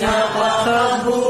Ya Rabbu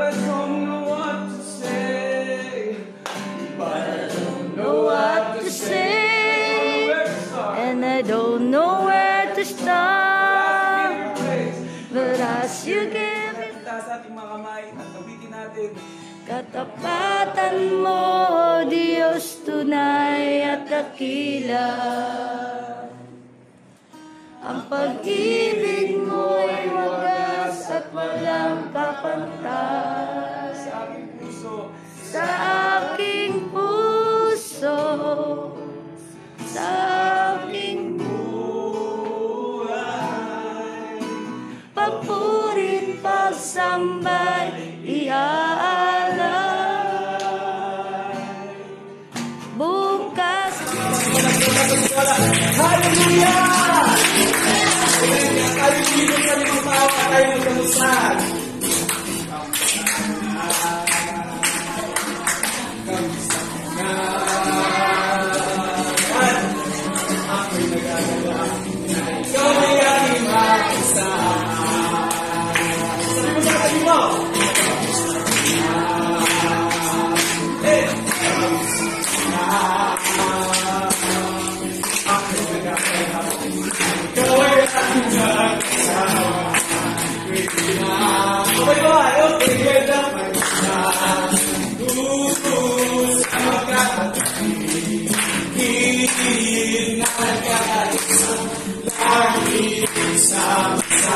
I don't know what to say. I don't know what to say. And I don't know where to start. But as you give it, taas ating mga kamay natin. Katapatan mo, oh Diyos, tunay at dakila. Ang pag-ibig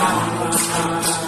Amém.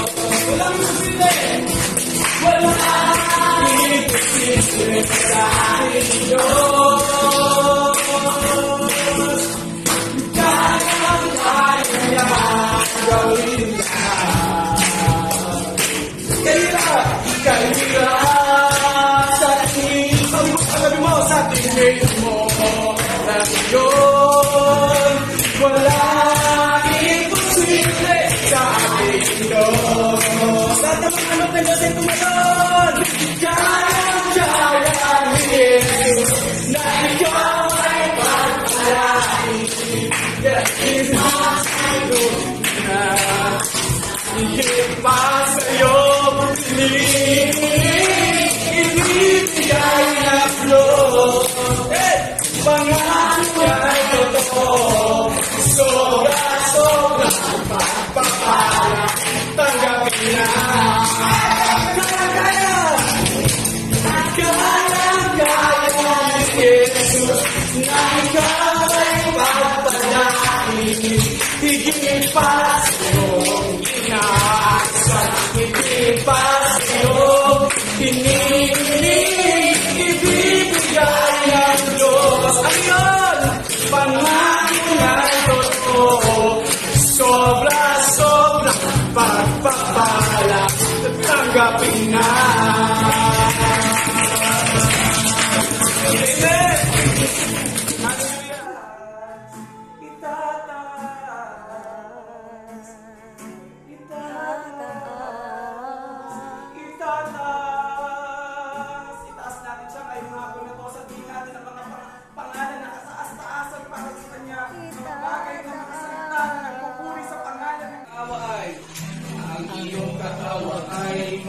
It's inside your Teenage Boss.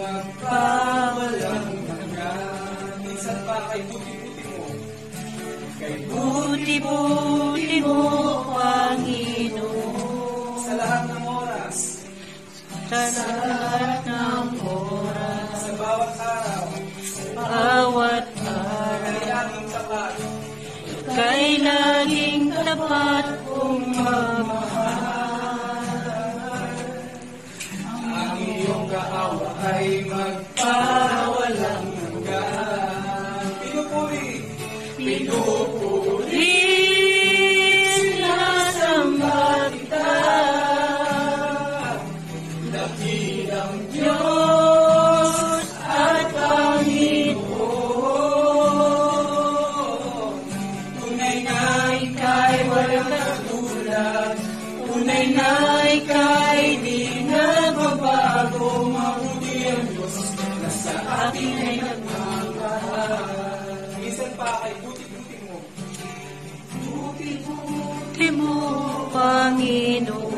magpawalang hanggan. Minsan pa kay buti-buti mo. Kay buti-buti mo, Panginoon. Sa lahat ng oras. Sa lahat ng oras. Sa bawat araw. Sa bawat araw. Kay laging tapat. Kay laging tapat kong mamahal. Pinupuri. No.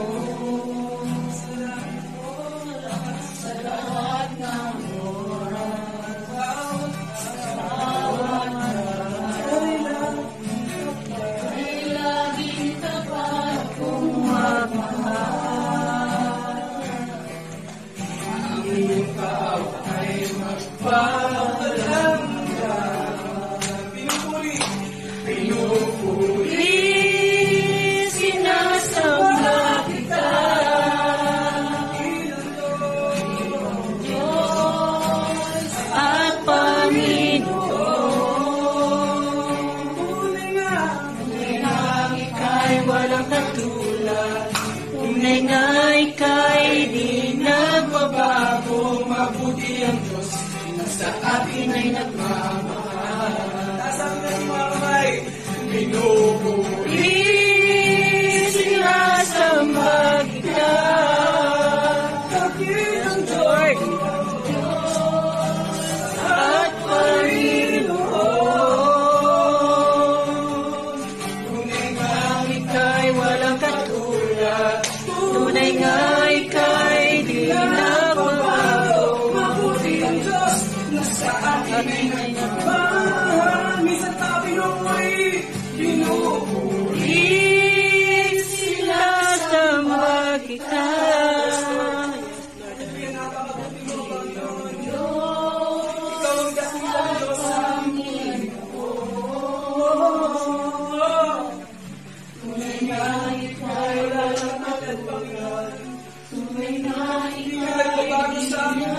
no. At ka nagbabago sa amin.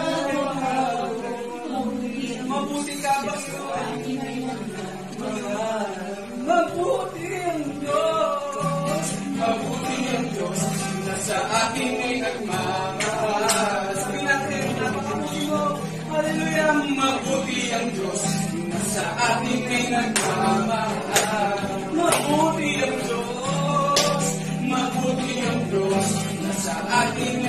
Mabuti ka, Panginoon. Mabuti ang Diyos. Mabuti ang Diyos na sa akin ay natin, napakabuti mo. Mabuti ang Diyos na sa atin ay. Mabuti na sa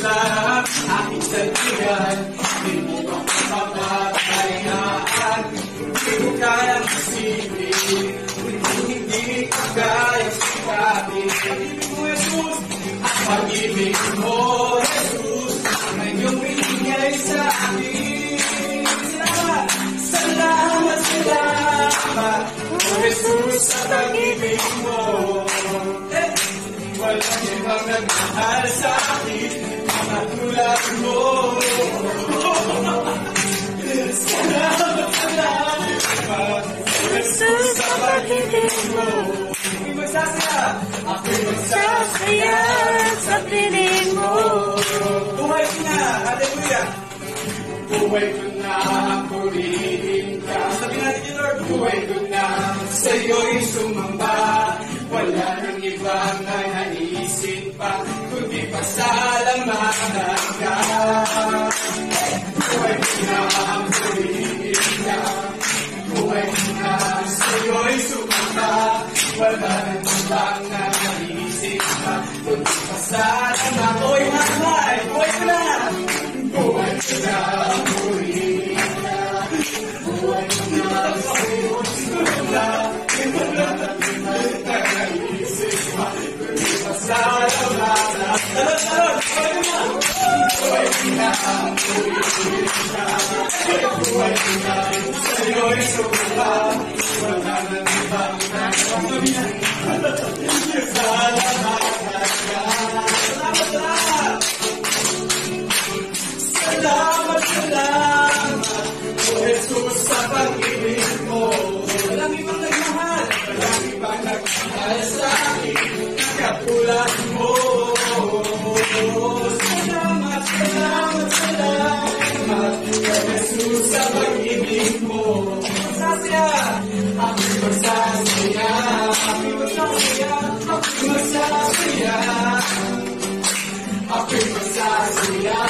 sigla, aking salbihan, di mo ako mapapayaan. Hindi ko kayang isipin, kung hindi ko kayang sikapin. Pag-ibig mo, Jesus, ang pag-ibig mo, Jesus, ang iyong binigay sa akin. Salamat, salamat, salamat, O Jesus, sa pag-ibig mo. Walang ibang nagmahal sa akin, ako'y magsasaya. Sasaya sa piling mo Buhay ko na, hallelujah. Buhay ko na, purihin ka. Sabi natin kay Lord, buhay ko na, sa'yo'y sumamba. Wala nang ibang na naisip pa, kundi pasalamatan ka. Buhay ko na, purihin ka. Buhay ko na, sa'yo'y sumamba. Wala nang ibang pa, kundi pasalamatan. Oy, mahal, buhay ko na. Buhay ko na, purihin ka. Buhay ko na, sa'yo'y sumamba. Wala nang ibang na naisip pa, kundi pasalamatan. Talon, talon, buhay ko na. Buhay ko na, purihin ka. Buhay ko na, sa'yo'y sumamba. Wala nang ibang na naisip pa, Yeah.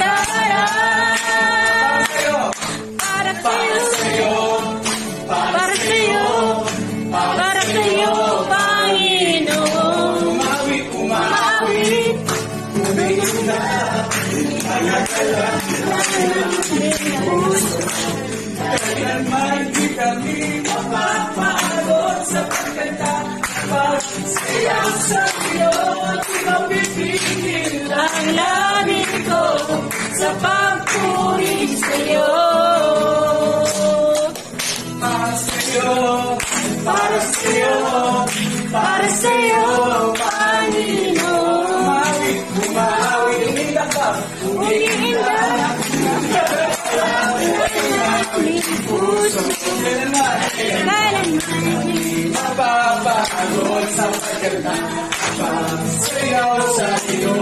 sa pagkanta. Pagsayaw sa iyo,